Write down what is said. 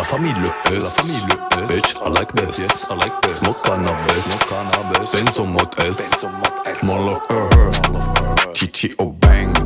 La famille le pèse. La famille le pèse. Bitch, I like this. Yes, I like this. Smoke cannabis. Smoke cannabis. Benzo mode S. Benzo mode S. More love her. Chichi au bang.